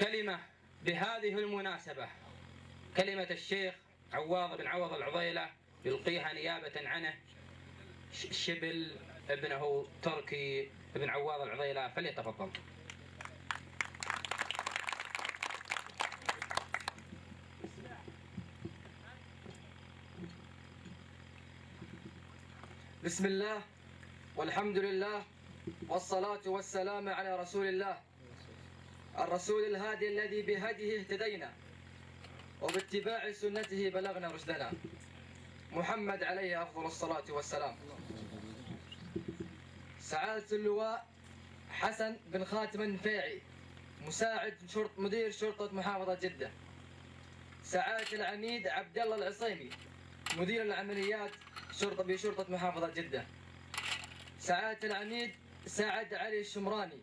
كلمة بهذه المناسبة. كلمة الشيخ عواض بن عوض العضيلة يلقيها نيابة عنه. شبل ابنه تركي بن عواض العضيلة فليتفضل. بسم الله والحمد لله والصلاة والسلام على رسول الله. الرسول الهادي الذي بهديه eهتدينا وباتباع سنته بلغنا رشدنا. محمد عليه أفضل الصلاة والسلام. سعادة اللواء حسن بن خاتم النفيعي مساعد شرط مدير شرطة محافظة جدة. سعادة العميد عبد الله العصيمي مدير العمليات شرطة بشرطة محافظة جدة. سعادة العميد سعد علي الشمراني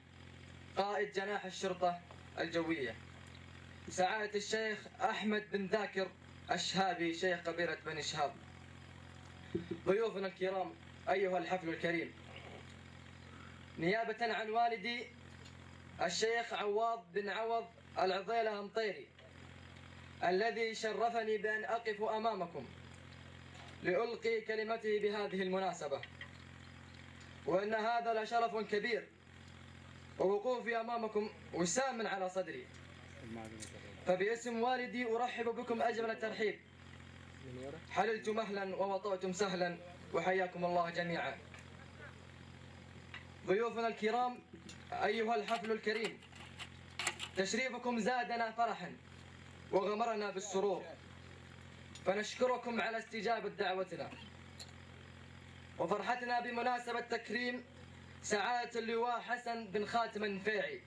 قائد جناح الشرطة الجوية. سعادة الشيخ أحمد بن ذاكر الشهابي شيخ قبيلة بني شهاب. ضيوفنا الكرام أيها الحفل الكريم. نيابة عن والدي الشيخ عواض بن عوض العضيلة مطيري الذي شرفني بأن أقف أمامكم لألقي كلمته بهذه المناسبة. وأن هذا لشرف كبير. ووقوفي أمامكم وسام على صدري. فباسم والدي أرحب بكم أجمل الترحيب. حللتم أهلا ووطأتم سهلا وحياكم الله جميعا. ضيوفنا الكرام أيها الحفل الكريم تشريفكم زادنا فرحا وغمرنا بالسرور. فنشكركم على استجابة دعوتنا. وفرحتنا بمناسبة تكريم سعادة اللواء حسن بن خاتم النفيعي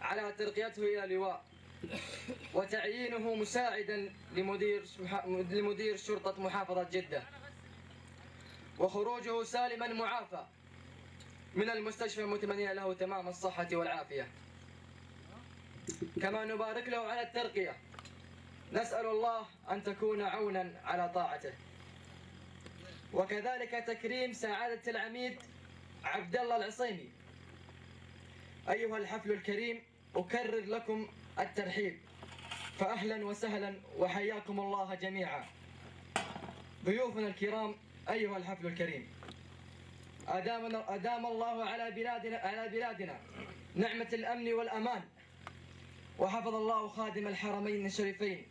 على ترقيته إلى لواء وتعيينه مساعدا لمدير لمدير شرطة محافظة جدة. وخروجه سالما معافى. من المستشفى متمنيا له تمام الصحة والعافية. كما نبارك له على الترقية. نسأل الله أن تكون عونا على طاعته. وكذلك تكريم سعادة العميد عبد الله العصيمي. أيها الحفل الكريم أكرر لكم الترحيب. فأهلا وسهلا وحياكم الله جميعا. ضيوفنا الكرام أيها الحفل الكريم. أدام, أدام الله على بلادنا على بلادنا نعمة الأمن والأمان. وحفظ الله خادم الحرمين الشريفين.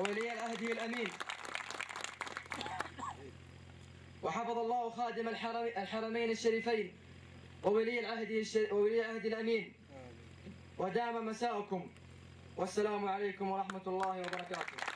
وولي العهد الأمين. وحفظ الله خادم الحرمين الشريفين وولي العهد وولي العهد الأمين. ودام مساءكم والسلام عليكم ورحمة الله وبركاته.